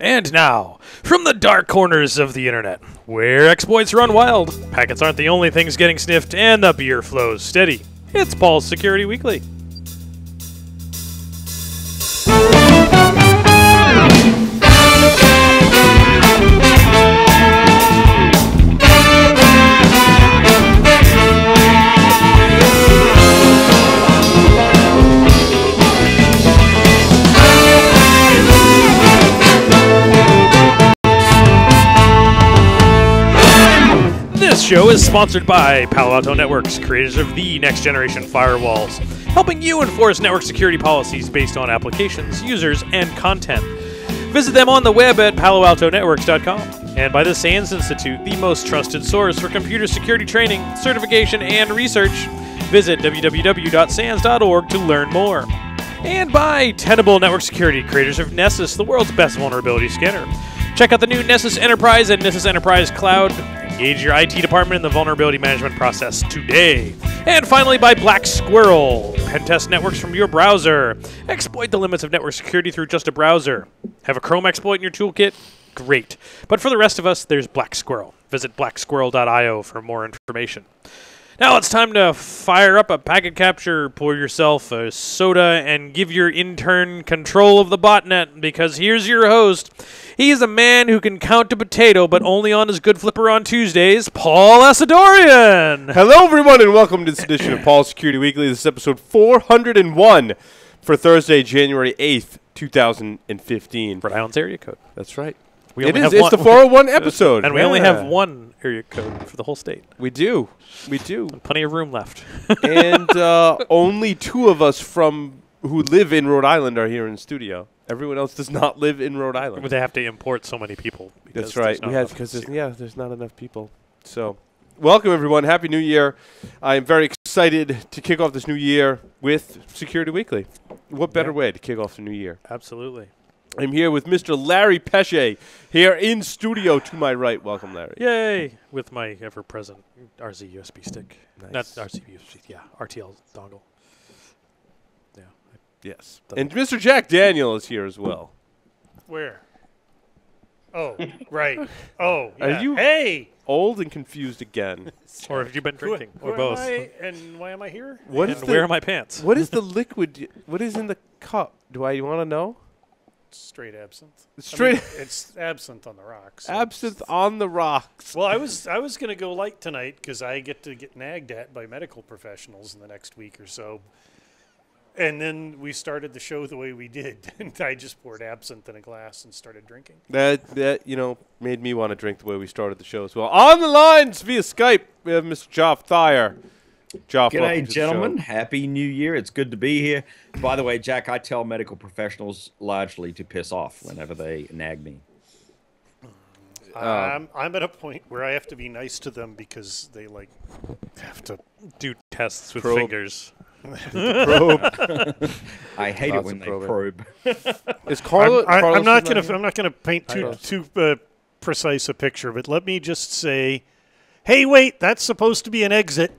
And now, from the dark corners of the internet, where exploits run wild, packets aren't the only things getting sniffed, and the beer flows steady. It's Paul's Security Weekly. Show is sponsored by Palo Alto Networks, creators of the next generation firewalls, helping you enforce network security policies based on applications, users, and content. Visit them on the web at paloaltonetworks.com. And by the SANS Institute, the most trusted source for computer security training, certification, and research. Visit www.sans.org to learn more. And by Tenable Network Security, creators of Nessus, the world's best vulnerability scanner. Check out the new Nessus Enterprise and Nessus Enterprise Cloud. Engage your IT department in the vulnerability management process today. And finally, by Black Squirrel. Pentest networks from your browser. Exploit the limits of network security through just a browser. Have a Chrome exploit in your toolkit? Great. But for the rest of us, there's Black Squirrel. Visit blacksquirrel.io for more information. Now it's time to fire up a packet capture, pour yourself a soda, and give your intern control of the botnet because here's your host. He is a man who can count a potato, but only on his good flipper on Tuesdays, Paul Asadoorian. Hello, everyone, and welcome to this edition of Paul Security Weekly. This is episode 401 for Thursday, January 8th, 2015. Rhode Island's area code. That's right. We It only is. It's one, the 401 episode. and we only have one area code for the whole state. We do. We do. Plenty of room left. and uh, only two of us from who live in Rhode Island are here in studio. Everyone else does not live in Rhode Island. But they have to import so many people. That's right. We had because yeah, there's not enough people. So, welcome everyone. Happy New Year. I am very excited to kick off this new year with Security Weekly. What better Yeah. way to kick off the new year? Absolutely. I'm here with Mr. Larry Pesce here in studio to my right. Welcome, Larry. Yay! With my ever-present RZ USB stick. Nice. Not RZ USB, yeah, RTL dongle. Yeah. Yes. And Mr. Jack Daniel is here as well. Where? Oh, right. Oh, Are you- Hey, Old and confused again. Or have you been drinking? who or am both? I, and why am I here? What and is where are my pants? what is the liquid? What is in the cup? Do I want to know? Straight absinthe. I Straight mean, it's absinthe on the rocks. so absinthe on the rocks. Well, I was I was gonna go light tonight because I get to get nagged at by medical professionals in the next week or so. And then we started the show the way we did, and I just poured absinthe in a glass and started drinking. That that you know made me want to drink the way we started the show as well. On the lines via Skype, we have Mr. Joff Thyer. Joff, welcome G'day, gentlemen. Happy New Year. It's good to be here. By the way, Jack, I tell medical professionals largely to piss off whenever they nag me. I'm I'm at a point where I have to be nice to them because they like have to Do tests with Probe. fingers. Probe. I hate Lots it when they probing. probe. Is Carla? I'm, I, I'm not gonna. here? I'm not gonna paint too too uh, precise a picture, but let me just say, hey, wait, that's supposed to be an exit.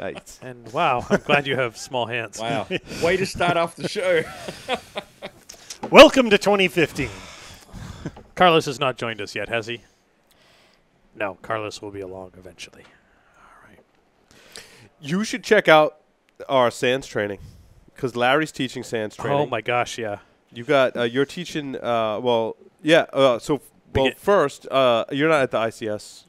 Nice. And wow, I'm glad you have small hands. Wow. Way to start off the show. Welcome to 2015. Carlos has not joined us yet, has he? No, Carlos will be along eventually. All right. You should check out our SANS training because Larry's teaching SANS training. Oh my gosh, yeah. You got uh, you're teaching. Uh, well, yeah. Uh, so well, Begin- first, uh, you're not at the ICS.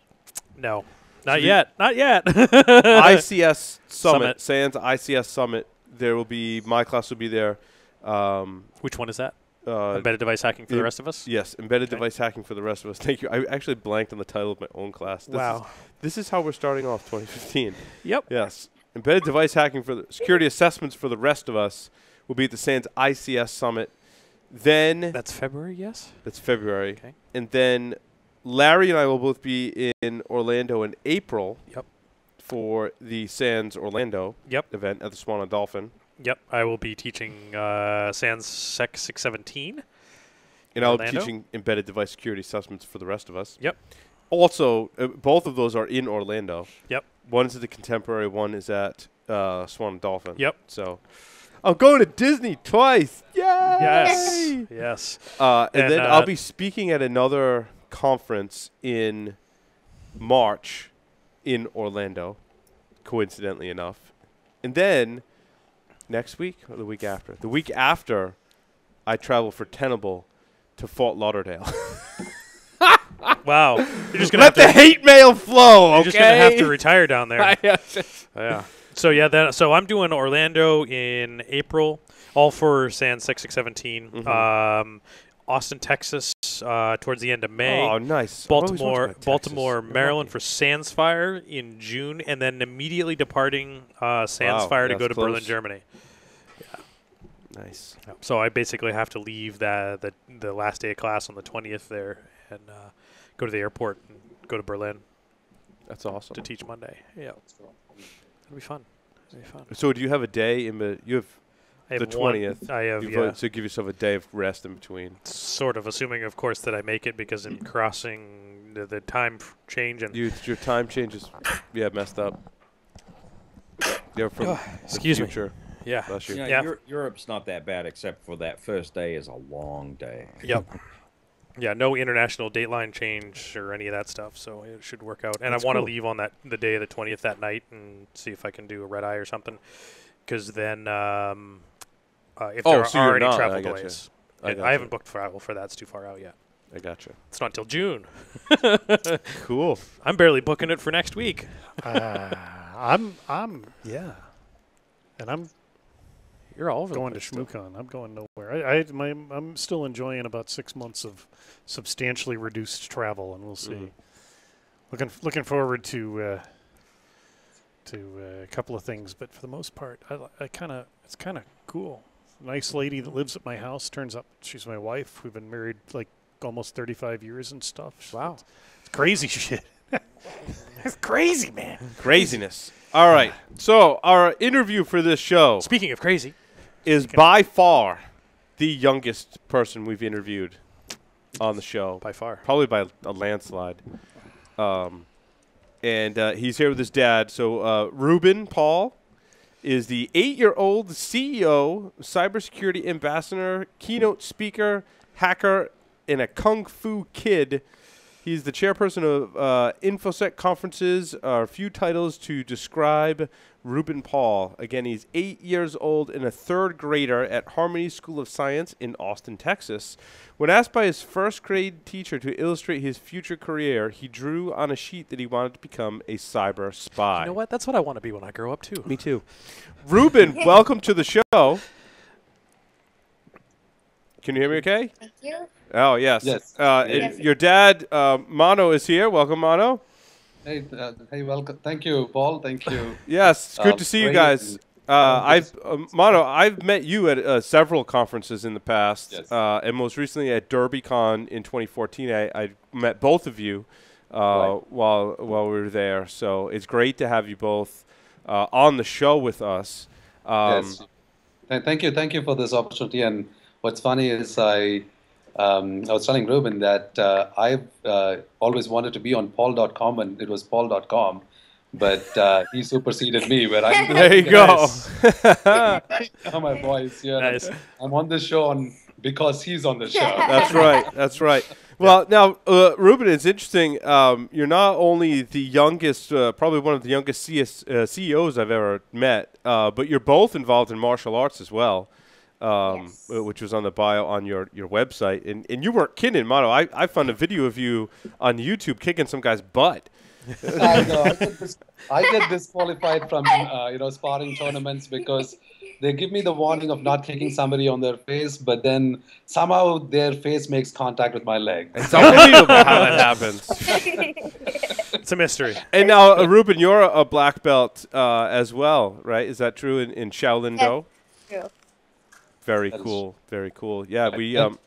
No, not the- yet. Not yet. ICS Summit. Summit, SANS ICS Summit. There will be my class will be there. Um, Which one is that? uh, Embedded device hacking for the rest of us. yes, embedded Okay. device hacking for the rest of us. Thank you. I actually blanked on the title of my own class. This wow. Is, this is how we're starting off 2015. Yep. Yes. Embedded device hacking for the security assessments for the rest of us will be at the SANS ICS Summit. Then That's February. Yes. that's February. Okay. And then Larry and I will both be in Orlando in April. Yep. For the SANS Orlando Yep. event at the Swan and Dolphin. Yep. I will be teaching uh, SANS Sec 617. And I'll be teaching embedded device security assessments for the rest of us. Yep. Also, uh, both of those are in Orlando. Yep. One is at the Contemporary, one is at uh, Swan and Dolphin. Yep. So I'm going to Disney twice. Yay! Yes. Yes. Uh, and, And, then uh, I'll be speaking at another conference in March in Orlando, coincidentally enough. And then next week or the week after? The week after, I travel for Tenable to Fort Lauderdale. Wow. You're just gonna Let the to. hate mail flow. You're okay? just gonna have to retire down there. Yeah. So yeah, that, so I'm doing Orlando in April, all for SANS six six seventeen. Mhm. Um, Austin, Texas, uh, towards the end of May. Oh, nice. I've always wanted to Baltimore, go to Texas. Baltimore, Maryland for SANSFIRE in June, and then immediately departing uh, SANS Wow, Fire to go to Berlin, close. Germany. Nice. So I basically have to leave the the, the last day of class on the twentieth there, and uh, go to the airport and go to Berlin That's awesome. to teach Monday. Yeah, it'll be fun. It'll be fun. So do you have a day in the you have I the twentieth. I have You've yeah, already- So give yourself a day of rest in between. sort of assuming, of course, that I make it because I'm crossing the, the time change and You, your time changes. Yeah, messed up. You're from the excuse me. yeah, Bless you. You know, Yeah. Eur- Europe's not that bad, except for that first day is a long day. Yep. Yeah, no international dateline change or any of that stuff, so it should work out. And That's I want to cool. leave on that the day of the twentieth that night and see if I can do a red eye or something, because then um, uh, if Oh, there so are you're any not- travel I gotcha. delays, I gotcha. I haven't booked travel for that. It's too far out yet. I gotcha. It's not until June. Cool. I'm barely booking it for next week. Uh, I'm, I'm, yeah, and I'm You're all over the going to place. ShmooCon. I'm going nowhere. I, I my, I'm still enjoying about six months of substantially reduced travel, and we'll see. Mhm. Looking looking forward to uh, to uh, a couple of things, but for the most part, I, I kind of it's kind of cool. Nice lady that lives at my house. Turns out she's my wife. We've been married like almost 35 years and stuff. Wow. It's crazy shit. it's crazy, man. Craziness. All right. So our interview for this show Speaking of crazy, is by far the youngest person we've interviewed on the show. by far. probably by a landslide. Um, and uh, he's here with his dad. So uh, Reuben Paul is the eight-year-old CEO, cybersecurity ambassador, keynote speaker, hacker, and a kung fu kid. He's the chairperson of uh, InfoSec conferences. A few titles to describe Reuben Paul. Again, he's eight years old and a third grader at Harmony School of Science in Austin, Texas. When asked by his first grade teacher to illustrate his future career, he drew on a sheet that he wanted to become a cyber spy. You know what? That's what I want to be when I grow up too. Me too. Reuben, welcome to the show. Can you hear me okay? Thank you. Oh, yes. Yes. Uh, Yes. Your dad, uh, Mano, is here. Welcome, Mano. Hey, uh, hey, welcome. Thank you, Paul. Thank you. Yes, it's good Uh, to see you guys. Uh, I've uh, Mano. I've met you at uh, several conferences in the past, Yes. uh, and most recently at DerbyCon in 2014. I, I met both of you uh, Right. while while we were there. So it's great to have you both uh, on the show with us. Um, yes. Th- Thank you. Thank you for this opportunity. And what's funny is I, um, I was telling Reuben that uh, I've uh, always wanted to be on PaulDotCom, and it was PaulDotCom, but uh, he superseded me. Where I'm There you go. oh, my voice. Yeah. Nice. I'm on the show on because he's on the show. That's right. That's right. Well, now, uh, Reuben, it's interesting. Um, you're not only the youngest, uh, probably one of the youngest CS, uh, CEOs I've ever met, uh, but you're both involved in martial arts as well, um, Yes. uh, which was on the bio on your, your website. And, and you weren't kidding, Mano. I, I found a video of you on YouTube kicking some guy's butt. I know. I get, dis- I get disqualified from uh, you know sparring tournaments because they give me the warning of not kicking somebody on their face, but then somehow their face makes contact with my leg. It's unbelievable how that happens. It's a mystery. And now, uh, Reuben, you're a, a black belt uh, as well, right? Is that true in, in Shaolin Yeah. Do? True. Very That is cool. Very cool. Yeah, we. Yeah. Um,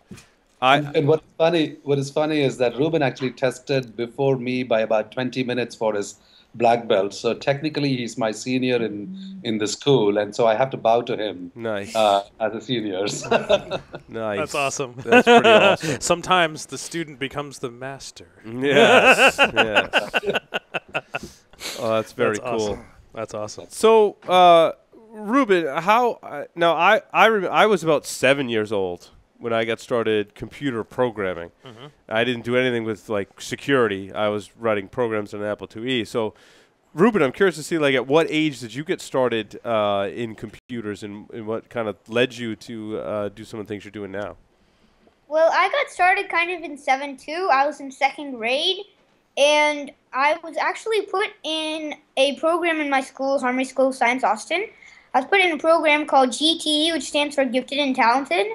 I. And, and what's funny, what is funny is that Reuben actually tested before me by about 20 minutes for his black belt. So technically, he's my senior in in the school, and so I have to bow to him Nice. uh, as a senior. nice. That's awesome. That's pretty awesome. Sometimes the student becomes the master. Yes. yes. Oh, that's very That's cool. Awesome. That's awesome. So, uh, Reuben, how? Uh, now, I I rem- I was about seven years old when I got started computer programming. Mhm. I didn't do anything with like security. I was writing programs on an Apple IIe. So, Reuben, I'm curious to see like at what age did you get started uh, in computers, and, and what kind of led you to uh, do some of the things you're doing now? Well, I got started kind of in 7 2. I was in second grade, and I was actually put in a program in my school, Harmony School of Science Austin. I was put in a program called GTE, which stands for Gifted and Talented.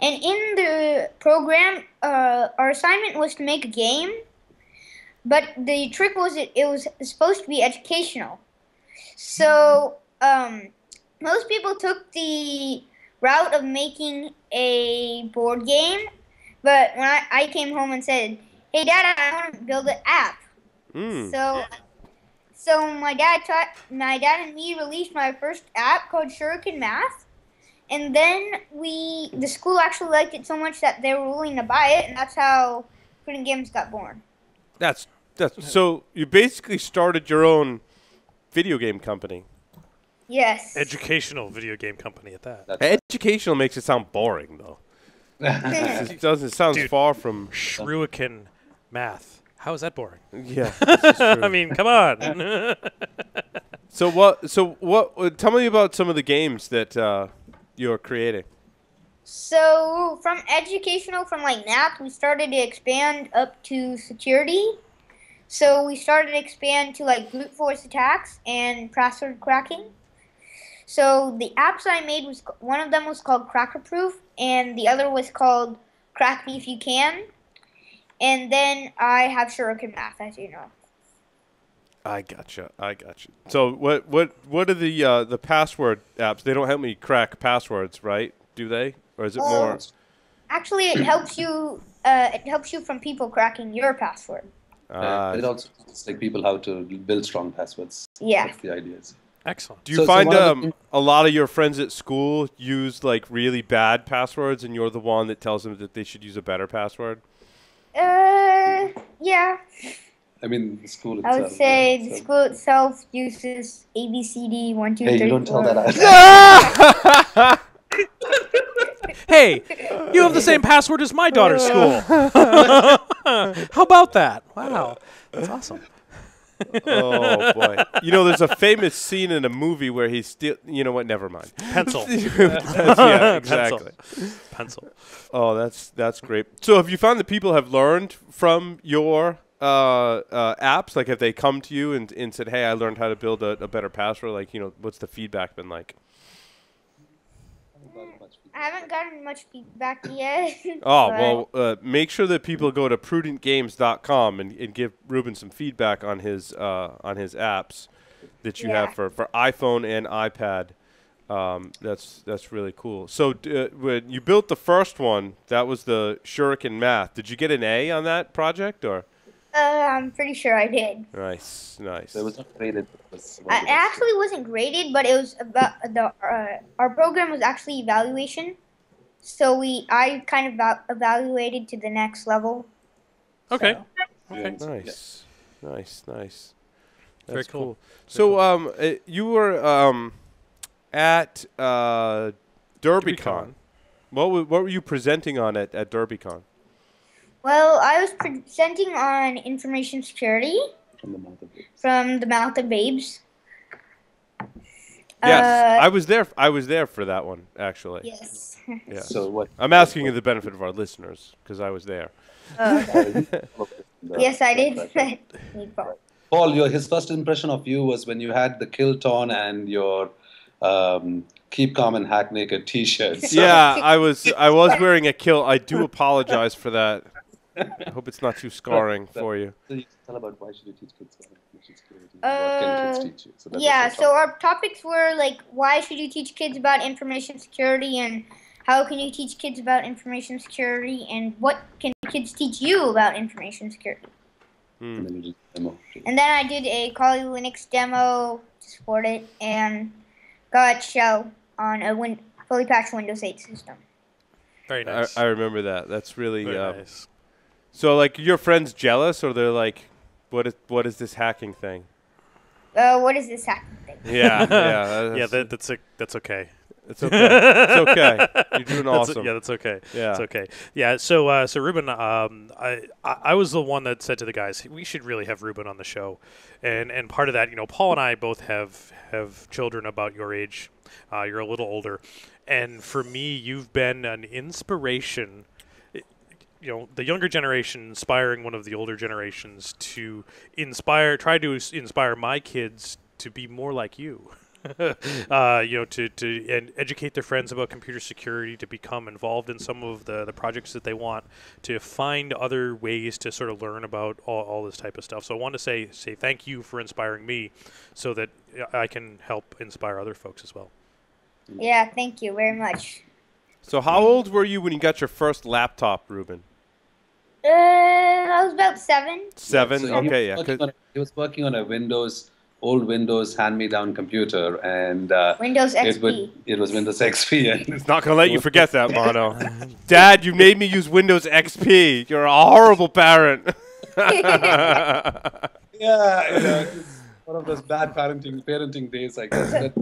And in the program, uh, our assignment was to make a game, but the trick was it, it was supposed to be educational. So, um, most people took the route of making a board game, but when I, I came home and said, "Hey, Dad, I want to build an app," Mm. so so my dad taught my dad and me released my first app called Shuriken Math, and then we the school actually liked it so much that they were willing to buy it, and that's how Prudent Games got born. That's that's so you basically started your own video game company. Yes. Educational video game company at that. That's Educational makes it sound boring though. It doesn't. It sounds far from. Shuriken math. How is that boring? Yeah. this is true. I mean, come on. So what? So what? uh, Tell me about some of the games that uh, you're creating. So from educational, from like math, we started to expand up to security. So we started to expand to like brute force attacks and password cracking. So the apps I made was one of them was called Cracker Proof, and the other was called Crack Me If You Can. And then I have Shuriken Math, as you know. I gotcha. I gotcha. So what? What? What are the uh, the password apps? They don't help me crack passwords, right? Do they? Or is it Oh. more? Actually, it helps you. Uh, it helps you from people cracking your password. Uh, it also teaches like people how to build strong passwords. Yeah. That's the idea. Excellent. do you So- so find one of the um, a lot of your friends at school use like really bad passwords, and you're the one that tells them that they should use a better password? Uh, yeah. I mean, the school itself. I would say yeah, the so- school itself uses ABCD one two Hey, three you don't tell four. that out. Hey, you have the same password as my daughter's school. How about that? Wow, that's awesome. Oh boy! You know, there's a famous scene in a movie where he's still. You know what? Never mind. Pencil. yeah, exactly. Pencil. Oh, that's that's great. So, have you found that people have learned from your uh, uh, apps? Like, have they come to you and, and said, "Hey, I learned how to build a, a better password"? Like, you know, what's the feedback been like? I haven't gotten much feedback yet. Oh well, uh, make sure that people go to prudentgames.com and, and give Reuben some feedback on his uh, on his apps that you Yeah. have for, for iPhone and iPad. Um, that's that's really cool. So, uh, when you built the first one, that was the Shuriken Math. Did you get an A on that project or? Uh, I'm pretty sure I did. Nice, nice. It was not graded. It was I, it actually wasn't graded, but it was about the uh, our program was actually evaluation. So we I kind of evaluated to the next level. Okay. Yeah. Okay. Nice, nice, nice. Very That's cool. So, um, uh, you were um, at uh, DerbyCon. DerbyCon. What were, what were you presenting on at, at DerbyCon? Well, I was presenting on information security From the mouth of it. from the mouth of babes. Yes, Uh, I was there. I was there for that one actually. yes. Yeah. So what? I'm asking you the benefit of our listeners because I was there. Uh, yes, I did. the- Paul, your his first impression of you was when you had the kilt on and your um, keep calm and hack naked T-shirts. yeah, I was. I was wearing a kilt. I do apologize for that. I hope it's not too scarring for you. So you can tell about why should you teach kids information security? what Uh, can kids teach you? So Yeah, so our topics were like why should you teach kids about information security and how can you teach kids about information security and what can kids teach you about information security. Hmm. And then demo. And then I did a Kali Linux demo to support it and got shell on a win- fully patched Windows 8 system. Very I, nice. I remember that. That's really. Very Uh, nice. So, like, your friends jealous, or they're like, "What is what is this hacking thing?" Uh, what is this hacking thing? Yeah, yeah, yeah, that's- that, that's a, that's okay. It's okay. it's okay. You're doing That's- awesome. yeah, that's okay. Yeah. It's okay. Yeah. So, uh, so Reuben, um, I, I, I was the one that said to the guys, we should really have Reuben on the show, and and part of that, you know, Paul and I both have have children about your age. Uh, you're a little older, and for me, you've been an inspiration. I- You know, the younger generation inspiring one of the older generations to inspire, try to inspire my kids to be more like you. uh, you know, to, to and educate their friends about computer security, to become involved in some of the, the projects that they want, to find other ways to sort of learn about all, all this type of stuff. So I want to say say thank you for inspiring me, so that I can help inspire other folks as well. Yeah, thank you very much. So how old were you when you got your first laptop, Reuben? Uh, I was about seven. Seven. So okay, yeah. working 'cause- on- he was working on a Windows, old Windows hand-me-down computer, and uh, Windows it, XP. would, it was Windows XP. And It's not gonna let you forget that, Mano. Dad, you made me use Windows XP. You're a horrible parent. yeah, you know, one of those bad parenting parenting days, I guess. That,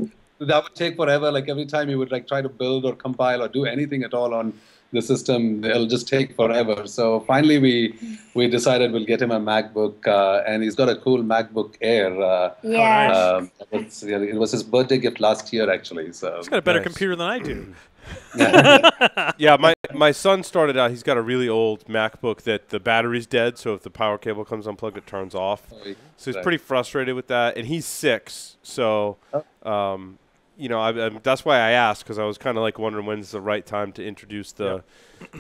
that would take forever. Like every time you would like try to build or compile or do anything at all on the system, it'll just take forever. So finally, we we decided we'll get him a MacBook, uh, and he's got a cool MacBook Air. Uh, yeah. nice. um, it was his birthday gift last year, actually. So He's got a better Nice. computer than I do. yeah, my my son started out. He's got a really old MacBook that the battery's dead, so if the power cable comes unplugged, it turns off. So he's Oh. pretty frustrated with that, and he's six. So, um, you know, I, I, that's why I asked because I was kind of like wondering when's the right time to introduce the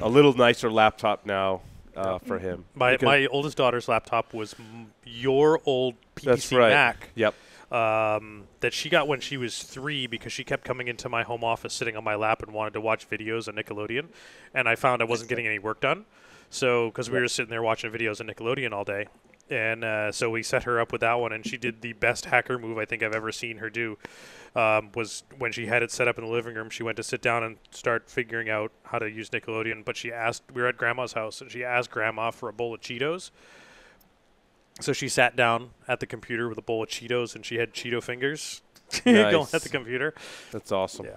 a little nicer laptop now uh, for him. My Because- my oldest daughter's laptop was m- your old PPC right. Mac. Yep. um, that she got when she was three because she kept coming into my home office sitting on my lap and wanted to watch videos on Nickelodeon, and I found I wasn't getting any work done. So because we were sitting there watching videos on Nickelodeon all day, and uh, so we set her up with that one, and she did the best hacker move I think I've ever seen her do. Um, was when she had it set up in the living room, she went to sit down and start figuring out how to use Nickelodeon. But she asked, we were at Grandma's house, and she asked Grandma for a bowl of Cheetos. So she sat down at the computer with a bowl of Cheetos, and she had Cheeto fingers going at the computer. That's awesome. Yeah.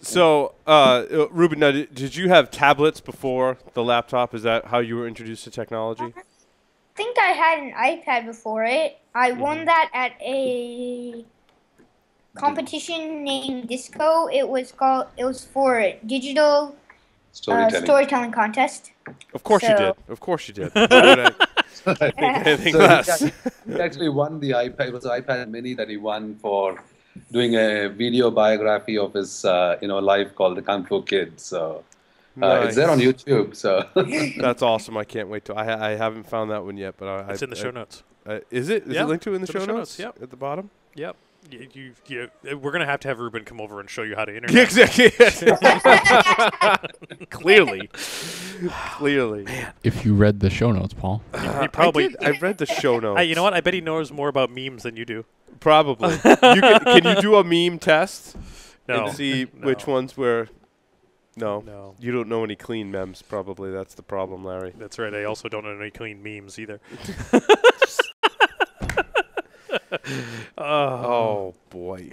So, uh, uh, Reuben, now, did, did you have tablets before the laptop? Is that how you were introduced to technology? I think I had an iPad before it. I Mm-hmm. won that at a competition named Disco. It was called. It was for digital uh, storytelling. storytelling contest. Of course you did. Of course you did. Why would I think anything So he less? ac- he actually won the iPad. It was the iPad Mini that he won for doing a video biography of his, uh, you know, life called the Kung Fu Kid. So uh, it's there on YouTube. So That's awesome. I can't wait to. I, I haven't found that one yet, but I, It's I, in the I- show notes. Uh, is it? Is Yeah, it linked to in the show, the show notes? notes, yep. At the bottom. Yep. You, you, you, uh, we're gonna have to have Reuben come over and show you how to Yeah, internet. exactly. Clearly, Clearly. If you read the show notes, Paul. Uh, probably- I, did- I read the show notes. Hey, you know what? I bet he knows more about memes than you do. Probably. you can, can you do a meme test No. and see No. which ones were? No. No. You don't know any clean memes. Probably that's the problem, Larry. That's right. I also don't know any clean memes either. Oh boy.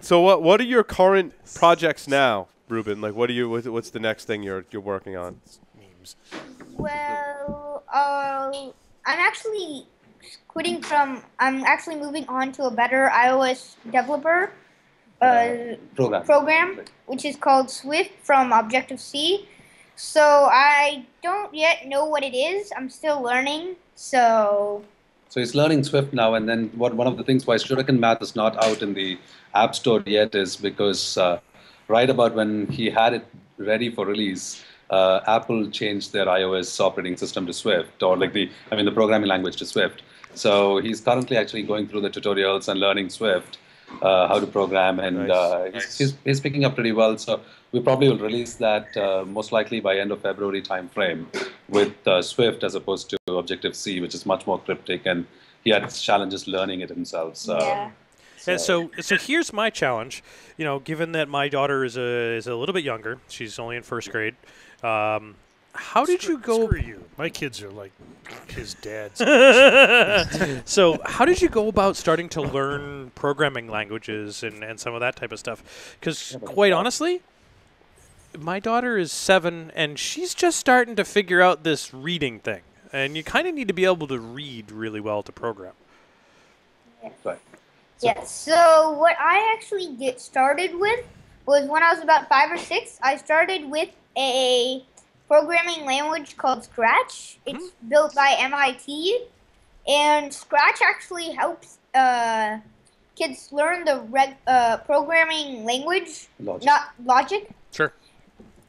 So what what are your current projects now, Reuben? Like what are you? What's what's the next thing you're you're working on? memes. Well, uh, I'm actually quitting from. I'm actually moving on to a better iOS developer uh, program. program, which is called Swift from Objective C. So I don't yet know what it is. I'm still learning. So So he's learning Swift now, and then what? One of the things why Shuriken Math is not out in the App Store yet is because uh, right about when he had it ready for release, uh, Apple changed their iOS operating system to Swift, or like the, I mean, the programming language to Swift. So he's currently actually going through the tutorials and learning Swift, uh, how to program, and Nice. uh, he's, he's, he's picking up pretty well. So we probably will release that uh, most likely by end of February timeframe with uh, Swift as opposed to Objective C, which is much more cryptic, and he had challenges learning it himself. So, yeah. And so, so here's my challenge. You know, given that my daughter is a is a little bit younger, she's only in first grade. Um, how did you go? Screw you. My kids are like his dad's. So, how did you go about starting to learn programming languages and, and some of that type of stuff? Because, quite honestly, my daughter is seven and she's just starting to figure out this reading thing. And you kind of need to be able to read really well to program. Right. Yes. So what I actually get started with was when I was about five or six. I started with a programming language called Scratch. It's built by MIT, and Scratch actually helps uh, kids learn the reg- uh, programming language, Logic. not logic. Sure.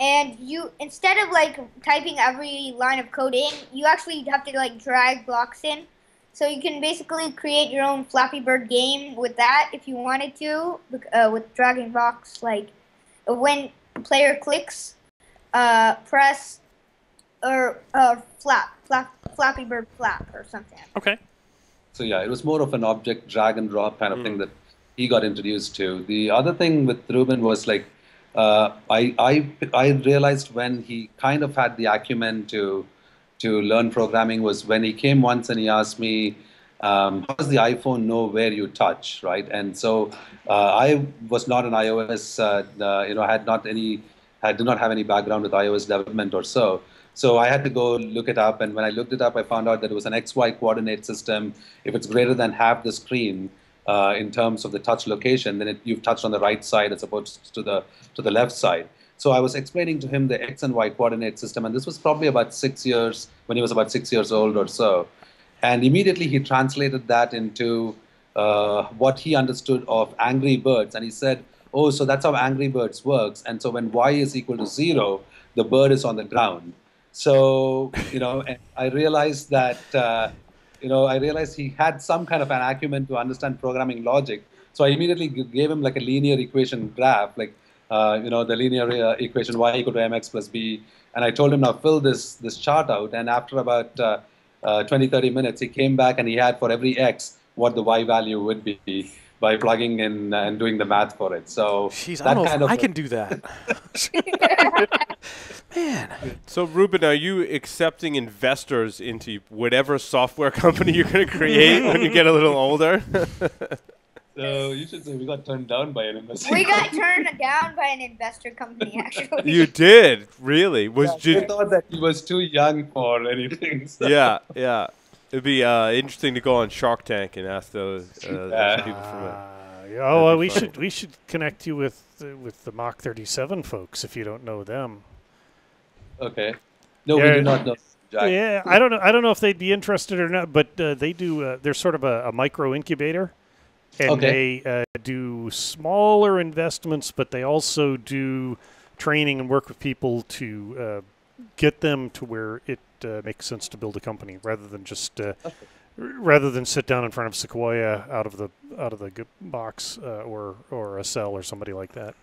And you instead of like typing every line of code in, you actually have to like drag blocks in. So you can basically create your own Flappy Bird game with that if you wanted to, uh, with dragging blocks. Like when player clicks, uh, press or uh, flap, flap, Flappy Bird flap or something. Okay. So yeah, it was more of an object drag and drop kind of thing that he got introduced to. The other thing with Reuben was like, uh, I, I I realized when he kind of had the acumen to to learn programming was when he came once and he asked me, um, how does the iPhone know where you touch, right? And so uh, I was not an iOS, uh, uh, you know, I had not any, I did not have any background with iOS development or so. So I had to go look it up, and when I looked it up, I found out that it was an XY coordinate system. If it's greater than half the screen uh, in terms of the touch location, then it, you've touched on the right side as opposed to the to the left side. So I was explaining to him the X and Y coordinate system, and this was probably about six years when he was about six years old or so. And immediately he translated that into uh, what he understood of Angry Birds, and he said, "Oh, so that's how Angry Birds works." And so when Y is equal to zero, the bird is on the ground. So you know, I realized that uh, you know I realized he had some kind of an acumen to understand programming logic. So I immediately gave him like a linear equation graph, like uh, you know the linear uh, equation y equal to mx plus b, and I told him now fill this this chart out. And after about uh, uh, 20 30 minutes, he came back and he had for every x what the y value would be by plugging in and doing the math for it. So Jeez, I that don't know kind if of I can do that. Man. So, Reuben, are you accepting investors into whatever software company you're going to create when you get a little older? So you should say we got turned down by an investor. We got turned down by an investor company actually. you did, really? Was I ju- thought that he was too young for anything. so- yeah, yeah. It'd be uh, interesting to go on Shark Tank and ask those, uh, those Yeah. people from it. Uh, oh, well, we funny. should we should connect you with uh, with the Mach 37 folks if you don't know them. Okay. No, Yeah. we do not know. Jack. Yeah, I don't know. I don't know if they'd be interested or not, but uh, they do. Uh, they're sort of a, a micro incubator, and Okay. they uh, do smaller investments, but they also do training and work with people to uh, get them to where it uh, makes sense to build a company, rather than just uh, r- rather than sit down in front of Sequoia out of the out of the box uh, or or Accel or somebody like that.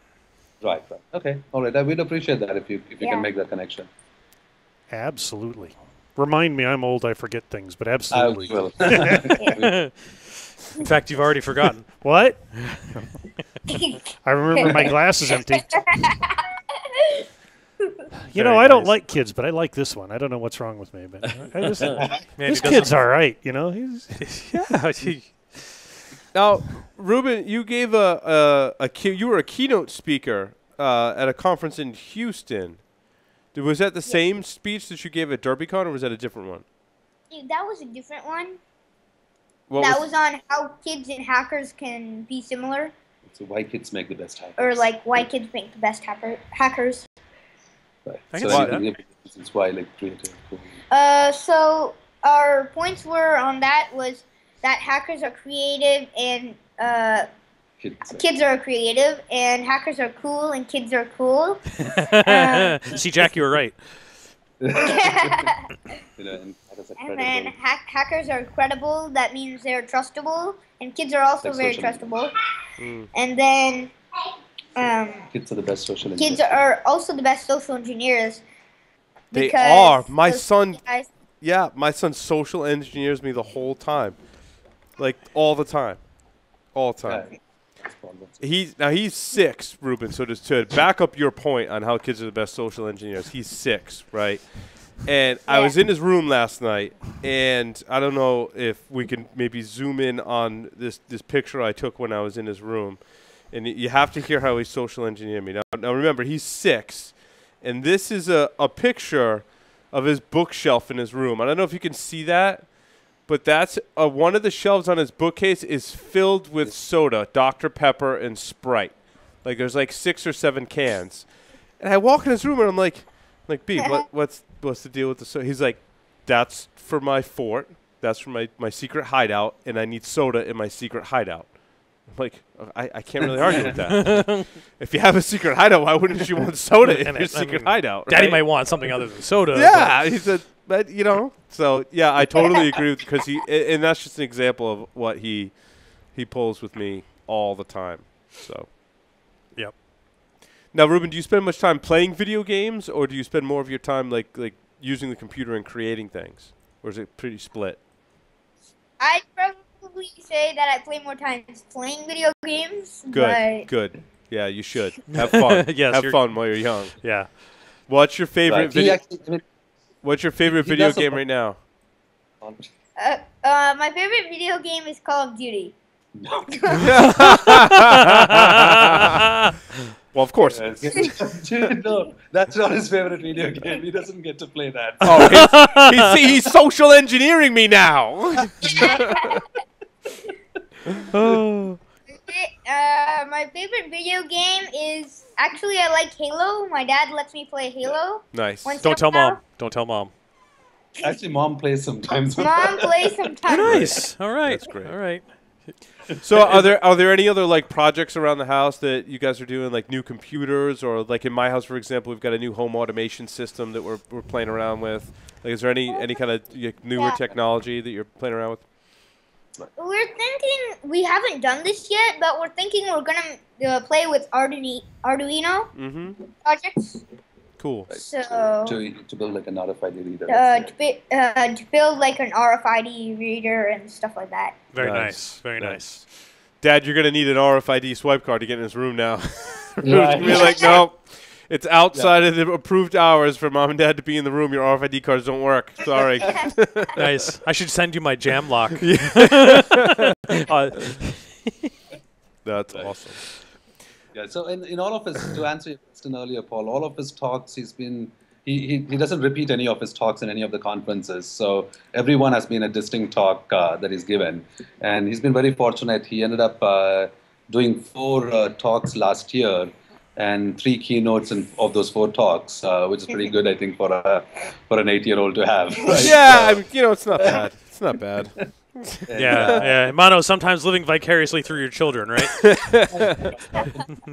Right, right. Okay. All right. I would appreciate that if you if you Yeah. can make that connection. Absolutely. Remind me, I'm old. I forget things, but I absolutely. will. In fact, you've already forgotten. What? I remember my glass is empty. You know, I don't nice. like kids, but I like this one. I don't know what's wrong with me, but I just, Man, this kid's some- all right. You know, he's yeah, he- Now, Reuben, you gave a, a, a key, you were a keynote speaker uh, at a conference in Houston. Did- Was that the same speech that you gave at DerbyCon, or was that a different one? Dude, that was a different one. What that was on how kids and hackers can be similar, so why kids make the best hackers? or like why kids make the best hacker- hackers. Right. I can so see you that. give reasons why like creative. cool. Uh, so our points were on that was that hackers are creative and uh, Kids. kids are creative and hackers are cool and kids are cool. See, Jack, you were right. you know, and hackers are And then credible. hackers are credible. That means they're trustable, and kids are also Like very social trustable. Mm. And then um, Kids are the best social. kids engineers. are also the best social engineers. They are. My son- guys- Yeah, my son social engineers me the whole time, like all the time, all the time. Right. He's now he's six, Reuben. So to, to back up your point on how kids are the best social engineers, he's six, right? And I was in his room last night, and I don't know if we can maybe zoom in on this this picture I took when I was in his room, and you have to hear how he social engineered me. Now, now remember, he's six, and this is a, a picture of his bookshelf in his room. I don't know if you can see that, but that's uh, one of the shelves on his bookcase is filled with soda, Dr. Pepper and Sprite. Like there's like six or seven cans, and I walk in his room and I'm like, like B, what, what's what's the deal with the soda? He's like, that's for my fort. That's for my, my secret hideout, and I need soda in my secret hideout. I'm like, uh, I, I can't really argue with that. if you have a secret hideout, why wouldn't you want soda in And your I- I secret mean, hideout? Daddy right? might want something other than soda. Yeah, he said, but you know, so yeah, I totally agree with because he, and that's just an example of what he he pulls with me all the time. So, Yep. Now, Reuben, do you spend much time playing video games, or do you spend more of your time like like using the computer and creating things, or is it pretty split? I'd probably say that I play more times playing video games. Good, But good. Yeah, you should have fun. Yes, have you're- fun while you're young. Yeah. What's your favorite video? actually, What's your favorite video game right now? uh, uh, my favorite video game is Call of Duty. Well, of course. Yes. no, that's not his favorite video game. He doesn't get to play that. Oh, he's, he's, he's social engineering me now. Uh, my favorite video game is actually I like Halo. My dad lets me play Halo. nice. Once Don't tell in a mom. Don't tell mom. Actually, mom plays sometimes. Mom plays sometimes. Nice. All right. That's great. All right. So, are there are there any other like projects around the house that you guys are doing, like new computers, or like in my house, for example, we've got a new home automation system that we're, we're playing around with. Like, is there any any kind of like, newer Yeah. technology that you're playing around with? We're thinking we haven't done this yet, but we're thinking we're gonna uh, play with Arduino, Arduino Mm-hmm. projects. Cool. So to, to build like an RFID reader. uh, to, bi- uh, to build like an RFID reader and stuff like that. Very Nice. nice. Very nice. Dad, you're gonna need an RFID swipe card to get in this room now. Right. We're like, no, it's outside of the approved hours for mom and dad to be in the room. Your RFID cards don't work. Sorry. Nice. I should send you my jam lock. Uh, That's awesome. Yeah, so in, in all of his, to answer your question earlier, Paul, all of his talks, he's been, he, he, he doesn't repeat any of his talks in any of the conferences. So everyone has been a distinct talk uh, that he's given. And he's been very fortunate. He ended up uh, doing four uh, talks last year and three keynotes in, of those four talks, uh, which is pretty good, I think, for, a, for an eight-year-old to have. right? Yeah, I mean, you know, it's not bad. It's not bad. yeah. Yeah. Mano, sometimes living vicariously through your children, right?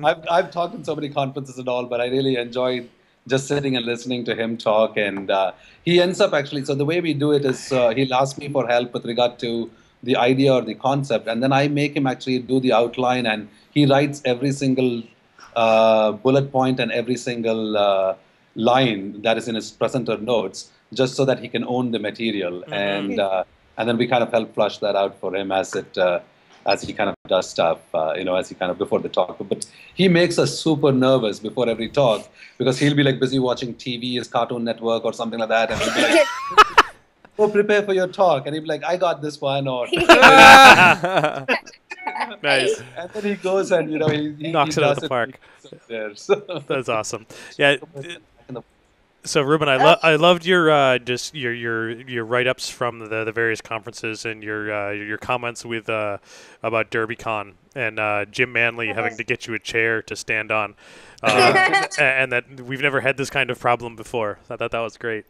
I've, I've talked in so many conferences and all, but I really enjoyed just sitting and listening to him talk. And uh, he ends up actually, so the way we do it is uh, he'll ask me for help with regard to the idea or the concept, and then I make him actually do the outline, and he writes every single bullet point and every single uh, line that is in his presenter notes, just so that he can own the material. And uh, and then we kind of help flush that out for him as it uh, as he kind of does stuff, uh, you know, as he kind of before the talk. But he makes us super nervous before every talk because he'll be like busy watching TV, his Cartoon Network or something like that, and he'll be like, "Oh, prepare for your talk," and he'll be like, "I got this one," or nice. and then he goes and you know he, he Knocks he it out of the park. There, so. That's awesome. Yeah. So Reuben, I, lo- I loved your uh, just your your your write ups from the, the various conferences and your uh, your comments with uh, about DerbyCon and uh, Jim Manley having to get you a chair to stand on, uh, a- and that we've never had this kind of problem before. I thought that was great.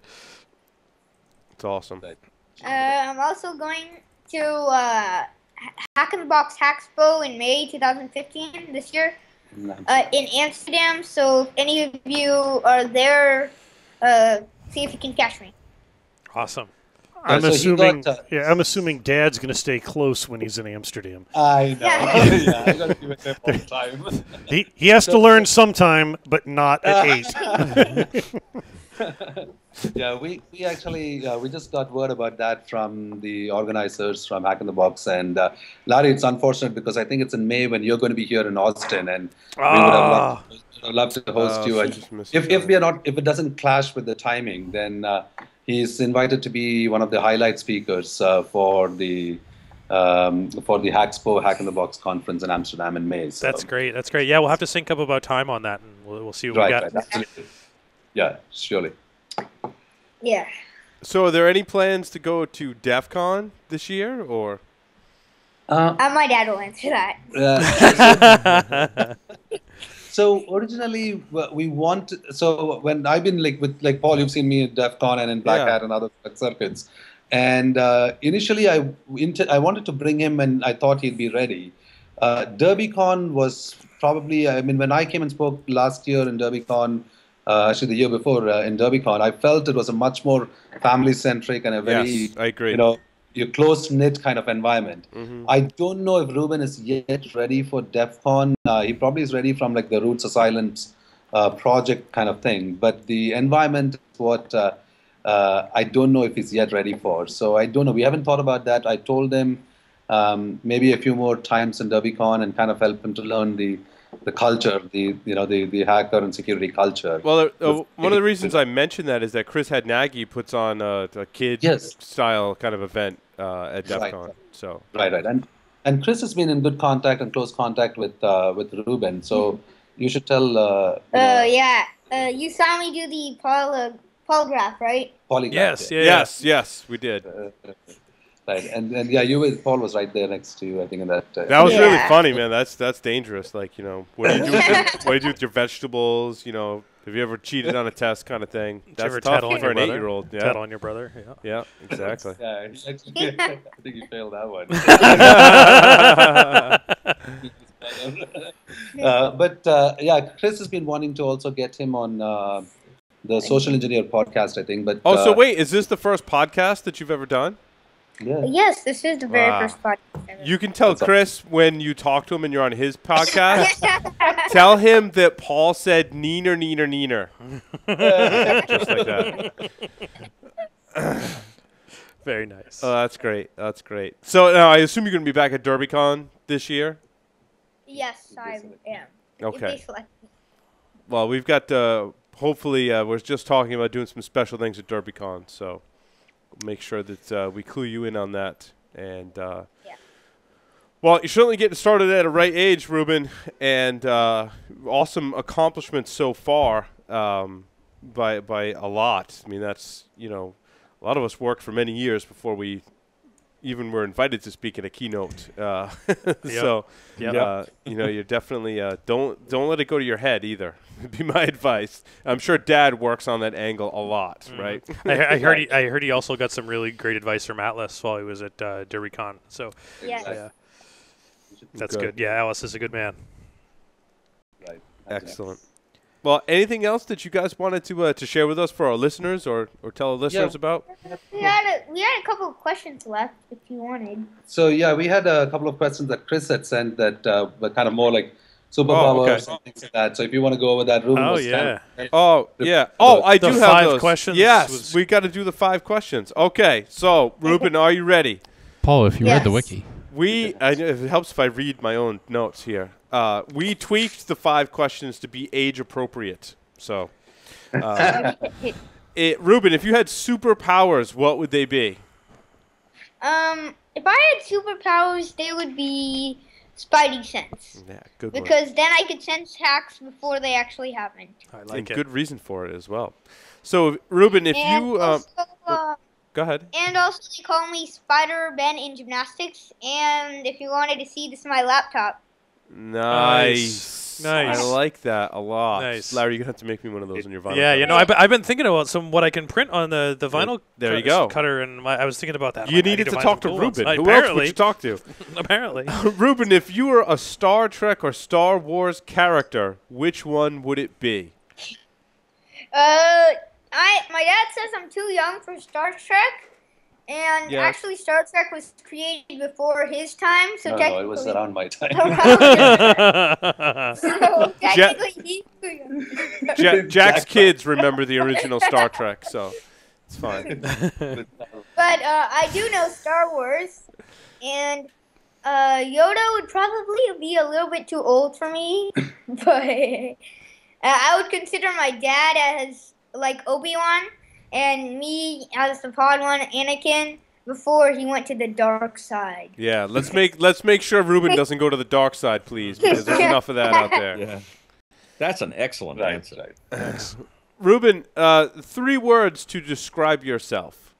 It's awesome. Uh, I'm also going to uh, Hack in the Box Haxpo in May 2015 this year uh, in Amsterdam. So if any of you are there, uh, see if you can catch me. Awesome. I'm so assuming. got, uh, yeah, I'm assuming Dad's going to stay close when he's in Amsterdam. I know. Yeah. yeah, I gotta give it there the time. He he has to learn sometime, but not at eight. Yeah, we, we actually uh, we just got word about that from the organizers from Hack in the Box, and uh, Larry, it's unfortunate because I think it's in May when you're going to be here in Austin, and we would have loved, would loved to host Oh, you. And if if we are not if it doesn't clash with the timing, then uh, he's invited to be one of the highlight speakers uh, for the. Um, for the Haxpo Hack in the Box conference in Amsterdam in May. So, That's great. That's great. Yeah, we'll have to sync up about time on that, and we'll, we'll see what Right, we got. right, absolutely. Yeah, surely. Yeah. So, are there any plans to go to DEF CON this year, or Uh, Uh, my dad will answer that. Uh, so originally we want so when I've been like with like Paul, you've seen me at DEF CON and in Black Yeah. Hat and other circuits, and uh, initially I int- I wanted to bring him and I thought he'd be ready. Uh, DerbyCon was probably I mean when I came and spoke last year in DerbyCon. Uh, actually, the year before uh, in DerbyCon, I felt it was a much more family-centric and a very, Yes, I agree. you know, your close-knit kind of environment. Mhm. I don't know if Reuben is yet ready for DEF CON. Uh, he probably is ready from like the Roots Asylums uh, project kind of thing. But the environment is what uh, uh, I don't know if he's yet ready for. So I don't know. We haven't thought about that. I told him um, maybe a few more times in DerbyCon and kind of help him to learn the the culture, the you know the the hacker and security culture. Well, uh, uh, one of the reasons I mentioned that is that Chris Hadnagy puts on a, a kid Yes. style kind of event uh, at DEF Right. CON. So, Right, right, and and Chris has been in good contact and close contact with uh, with Reuben. So you should tell. Uh, you know, Uh, yeah. Uh, you saw me do the poly- polygraph, right? polygraph, Yes. yeah. Yeah. yeah. yes, yes, we did. Right, and and yeah, you were- Paul was right there next to you. I think in that. Uh, That was really funny, man. That's that's dangerous. Like, you know, what do you do? With your, what do you do with your vegetables? You know, have you ever cheated on a test, kind of thing? Did That's ever tough tattle on for your an brother? eight-year-old. Yeah, Tattle on your brother. Yeah. yeah, exactly. yeah, I think you failed that one. uh, but uh, yeah, Chris has been wanting to also get him on uh, the Social Engineer podcast. I think, but oh, so uh, wait, is this the first podcast that you've ever done? Yeah. Yes, this is the very Wow. first podcast. ever. You can tell That's all. Chris when you talk to him and you're on his podcast. tell him that Paul said neener, neener, neener. Just like that. Very nice. Oh, that's great. That's great. So now I assume you're going to be back at DerbyCon this year. yes, I am. Okay. they select me. Well, we've got. Uh, hopefully, uh, we're just talking about doing some special things at DerbyCon, so we'll make sure that uh, we clue you in on that. And uh, Yeah. well, you're certainly getting started at a right age, Reuben, and uh, awesome accomplishments so far um, by by a lot. I mean, that's you know, a lot of us worked for many years before we even were invited to speak at a keynote. Uh, So, Yep. uh, you know, you're definitely uh, don't don't let it go to your head either. Be my advice. I'm sure Dad works on that angle a lot, right? I, I heard he, I heard he also got some really great advice from Atlas while he was at uh, DerbyCon. So Yes. yeah, that's Good. good. Yeah, Atlas is a good man. Right. Excellent. Well, anything else that you guys wanted to uh, to share with us for our listeners or, or tell our listeners about? We had a we had a couple of questions left if you wanted. So yeah, we had a couple of questions that Chris had sent that uh, were kind of more like superpowers okay. and things like that. So if you want to go over that, Reuben Oh, was kind yeah. of- Oh, yeah. Oh, I do have five those. questions Yes, was- we got to do the five questions. Okay, so Reuben, are you ready? Paul, if you read the wiki. We I, it helps if I read my own notes here. Uh, we tweaked the five questions to be age appropriate. So, uh, it, Reuben, if you had superpowers, what would they be? Um, if I had superpowers, they would be Spidey sense. Yeah, good one. Because then I could sense hacks before they actually happened. I and like it. good reason for it as well. So, Reuben, if and you um, uh, go ahead. and also they call me Spider Ben in gymnastics. And if you wanted to see, this is my laptop. Nice. Nice. I like that a lot. Nice. Larry, you're gonna have to make me one of those on your vinyl. Yeah, cutter. you know, I've, been- I've been thinking about some what I can print on the, the vinyl there you cut- go. cutter, and my, I was thinking about that. You Like, needed need to talk to some cool ones. Reuben. I- Who else would you talk to? apparently. Reuben, if you were a Star Trek or Star Wars character, which one would it be? Uh, I my dad says I'm too young for Star Trek, And Yeah. actually, Star Trek was created before his time, so No, no, it was around my time. so technically, he, Ja- Jack's kids remember the original Star Trek, so it's fine. but uh, I do know Star Wars, and uh, Yoda would probably be a little bit too old for me, but uh, I would consider my dad as like Obi Wan, and me as the Padawan Anakin before he went to the dark side. Yeah, let's make let's make sure Reuben doesn't go to the dark side, please, because there's enough of that out there. Yeah. That's an excellent right, answer. right. Reuben, uh, three words to describe yourself.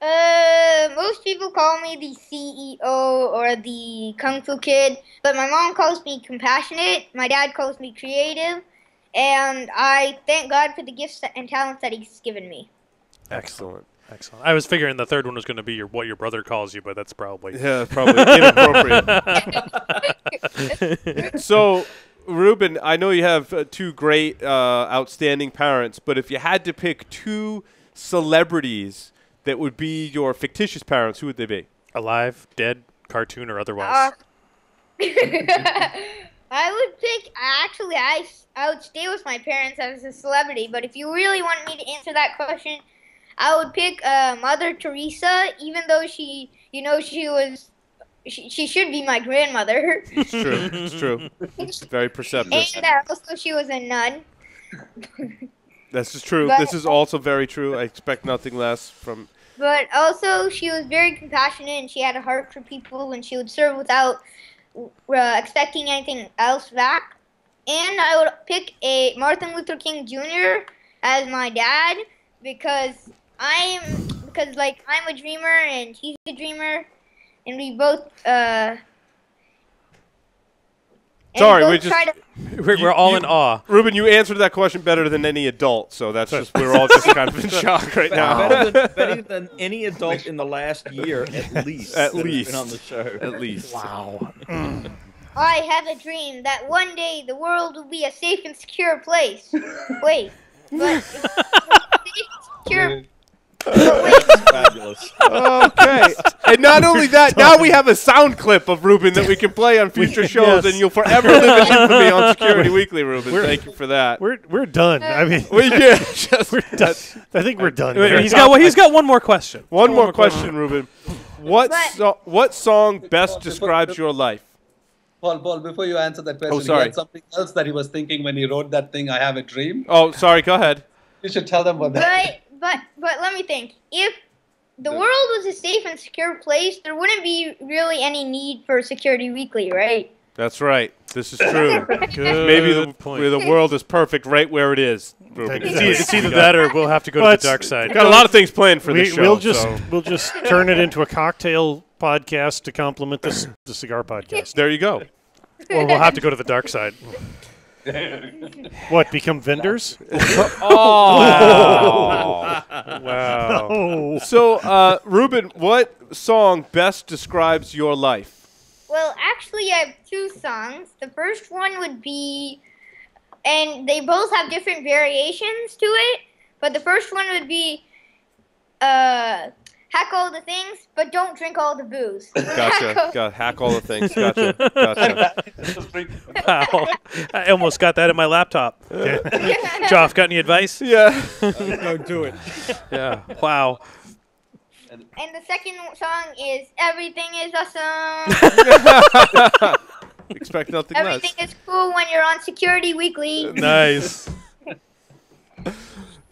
Uh, most people call me the CEO or the Kung Fu Kid, but my mom calls me compassionate. My dad calls me creative, and I thank God for the gifts and talents that He's given me. Excellent. Excellent. I was figuring the third one was going to be your what your brother calls you, but that's probably Yeah, probably inappropriate. so, Reuben, I know you have uh, two great, uh, outstanding parents, but if you had to pick two celebrities that would be your fictitious parents, who would they be? alive, dead, cartoon, or otherwise. Uh, I would pick. Actually, I I would stay with my parents as a celebrity. But if you really want me to answer that question, I would pick uh, Mother Teresa, even though she, you know, she was. She, she should be my grandmother. It's true. it's true. It's very perceptive. and uh, also, she was a nun. This is true. But- This is also very true. I expect nothing less from. But also, she was very compassionate and she had a heart for people and she would serve without uh, expecting anything else back. And I would pick a Martin Luther King Jr. as my dad because I'm because like I'm a dreamer and he's a dreamer, and we both uh. And Sorry, both we just- try to- We're, we're all in awe. Reuben, you answered that question better than any adult, so that's just we're all just kind of in shock right now. Better, than, better than any adult in the last year, at least. At least. been on the show. At least. Wow. Mm. I have a dream that one day the world will be a safe and secure place. Wait, but safe and secure. But wait, Fabulous. Okay. and not only that, now we have a sound clip of Reuben that we can play on future shows, yes. and you'll forever live in infamy on Security Weekly, Reuben. Thank you for that. We're we're done. I mean, We yeah, just, that's- I think we're done. Wait, he's got well, he's got one more question. one more question, Reuben. What so, what song best describes your life? Paul, Paul, before you answer that question, Oh, sorry. he had something else that he was thinking when he wrote that thing, I Have a Dream. Oh, sorry. Go ahead. You should tell them what that but but but let me think. If the world was a safe and secure place, there wouldn't be really any need for Security Weekly, right? That's right. This is true. Maybe the, point. the world is perfect right where it is. Reuben. It's, either that or we'll have to go Well, to the dark side. Got a lot of things planned for we, this show. we'll just so we'll just turn it into a cocktail podcast to complement this the cigar podcast. there you go. or we'll have to go to the dark side. What become vendors? Oh. wow. Oh, So, uh, Reuben, what song best describes your life? Well, actually, I have two songs. The first one would be, and they both have different variations to it. But the first one would be, uh, hack all the things, but don't drink all the booze. Gotcha. Got hack all the things. Gotcha. Gotcha. Wow. I almost got that in my laptop. Joff, got any advice? yeah. Don't do it. Yeah. Wow. And the second song is Everything is Awesome. Expect nothing Everything less. is cool when you're on Security Weekly. Nice.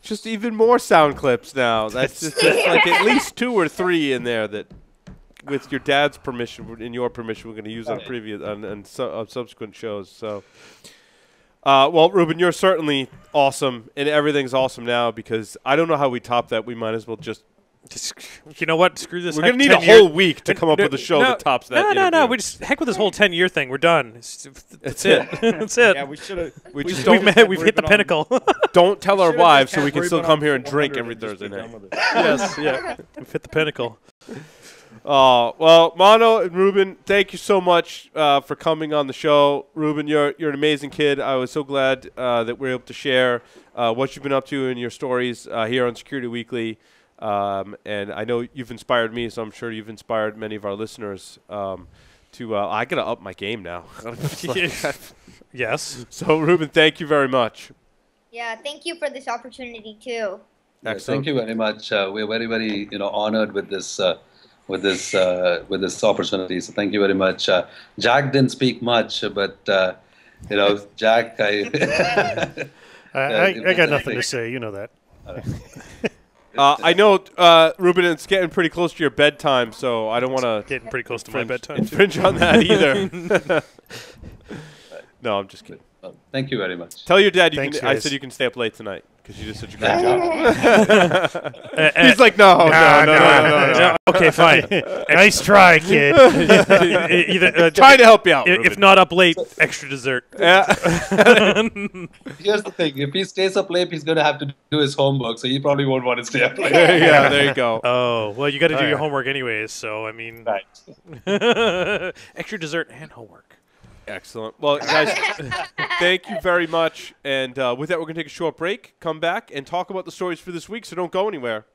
Just even more sound clips now. That's just there's like at least two or three in there that, with your dad's permission and your permission, we're going to use on previous on, on, su- on subsequent shows. So. Uh, well, Reuben, you're certainly awesome, and everything's awesome now because I don't know how we top that. We might as well just. Just, you know what? Screw this. We're going to need a year- whole week to come up No, with a show no, that tops that. No, no, no. We just heck with this whole ten year thing. We're done. It's- That's it. That's it. Yeah, we should have. We just we've don't- met, we've hit the pinnacle. Don't tell our wives so we can still come here and drink every Thursday night. yes. Yeah. We've hit the pinnacle. Oh well, Mano and Reuben, thank you so much uh, for coming on the show. Reuben, you're you're an amazing kid. I was so glad uh, that we're able to share uh, what you've been up to and your stories uh, here on Security Weekly. Um, and I know you've inspired me, so I'm sure you've inspired many of our listeners. Um, to uh, I gotta up my game now. Yes. so Reuben, thank you very much. Yeah, thank you for this opportunity too. Yeah, Excellent. Thank you very much. Uh, we're very, very, you know, honored with this, uh, with this, uh, with this opportunity. So thank you very much. Uh, Jack didn't speak much, but uh, you know, Jack, I. I, I, I got nothing to say. You know that. Uh, I know, uh, Reuben, it's getting pretty close to your bedtime, so I don't want to Getting pretty close to my bedtime. infringe on that either. no, I'm just kidding. Oh, thank you very much. Tell your dad you Thanks, can. I said you can stay up late tonight because you did such a great job. Uh, uh, He's like, no, no, Nah, no, no, nah, no, no, no. yeah, okay, fine. nice try, kid. Either, uh, Trying to help you out. i- if not up late, extra dessert. Yeah. Here's the thing: if he stays up late, he's going to have to do his homework, so he probably won't want to stay up late. yeah, there you go. Oh well, you got to do your homework anyways. So I mean, Right. extra dessert and homework. Excellent. Well, guys, thank you very much. And uh, with that, we're going to take a short break, come back, and talk about the stories for this week, so don't go anywhere.